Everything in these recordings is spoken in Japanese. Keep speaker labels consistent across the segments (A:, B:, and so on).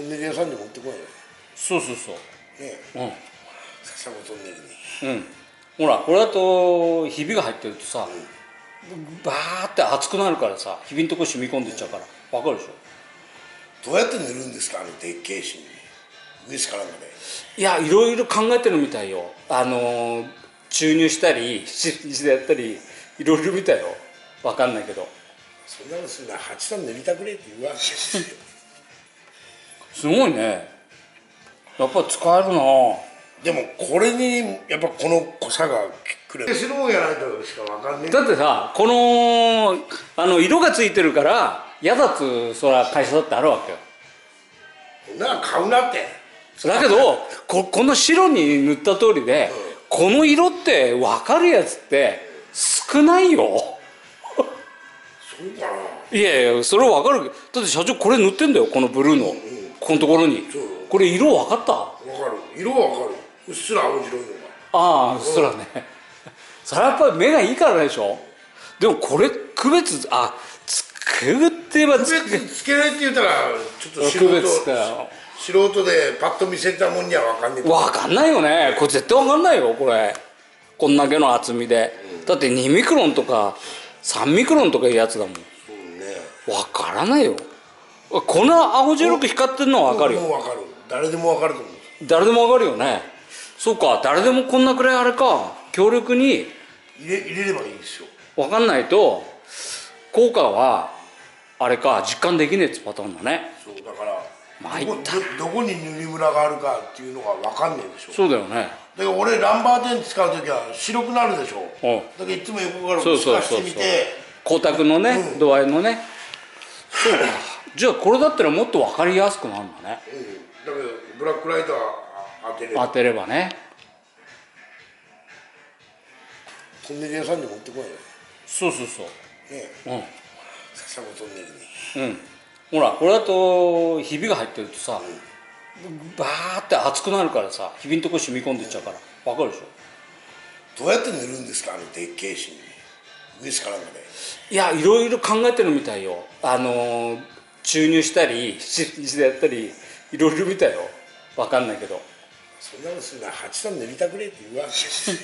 A: トンネル屋さんに持ってこいよ
B: そうそうそう。
A: ね。
B: うん。
A: 笹子トンネルに。
B: うん。ほらこれだとひびが入ってるとさ、バーって熱くなるからさひびんとこ染み込んでっちゃうからわかるでしょ？
A: どうやって塗るんですか？あのでっけえ芯に。上からまで。
B: いやいろいろ考えてるみたいよ。あのー注入したりシリンジでやったりいろいろ見たよ。わかんないけど。
A: そんなのするな八さん塗りたくれって言うわけですよ
B: すごいね。やっぱ使えるな。
A: でもこれにやっぱこの濃さがくる。スローやないとしかわかんねえ。
B: だってさこのあの色がついてるから嫌だっつそら会社だってあるわけよ。
A: こんなの買うなって。
B: だけどここの白に塗った通りで、この色って分かるやつって少ないよ。
A: そうかな。い
B: やいやそれは分かるだって社長これ塗ってんだよこのブルーの、このところに。これ色分かった？
A: わかる。色はわかる。うっすら青白いのが。
B: ああそらね。それはやっぱり目がいいからでしょ？でもこれ区別あ作って言えば
A: 区
B: 作
A: 別つけないって言ったらちょっと素
B: 区
A: 人
B: 別かよ。
A: 素人でパッと見せたもんにはわかんねえ
B: 分かんないよね。これ絶対分かんないよこれ。こんだけの厚みで、だって2ミクロンとか3ミクロンとかいうやつだもん。
A: うんね。
B: 分からないよこの青白く光ってるのは分かるよ。
A: もうわかる。誰でもわかると思う。
B: 誰でも分かるよね。そうか誰でもこんなくらいあれか。強力に
A: 入れ入れればいいんですよ。
B: 分かんないと効果はあれか実感できねえっつパターンだね。
A: そうだから
B: 参っ
A: どこどどこに塗りムラがあるかっていうのがわかんねえでしょ。
B: そうだよね。
A: だから俺ランバーテン使う時は白くなるでしょ。
B: うん。
A: だからいつも横から
B: そう
A: 透かして
B: そう。そうそう
A: みて。
B: 光沢のね、
A: うん。
B: 度合いのね。そうかじゃあこれだったらもっと分かりやすくなるんだね。
A: うん。だけどブラックライトは当てれば。
B: 当てればね。
A: トンネル屋さんに持ってこいよ
B: そうそうそう。
A: ね。
B: うん。
A: 笹子トンネルに
B: うん。ほらこれだとひびが入ってるとさ、バーって熱くなるからさひびんとこ染み込んでっちゃうから。わかるでしょ？
A: どうやって塗るんですか？あのでっけえ芯に。上からまで。
B: いやいろいろ考えてるみたいよ。あのー注入したりシリンジでやったりいろいろ見たよ。わかんないけど。
A: そんなのするな八さん塗りたくれって言うわけ。ですよ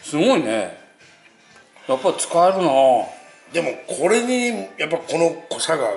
B: すごいね。やっぱ使えるな。
A: でもこれにやっぱこの濃さが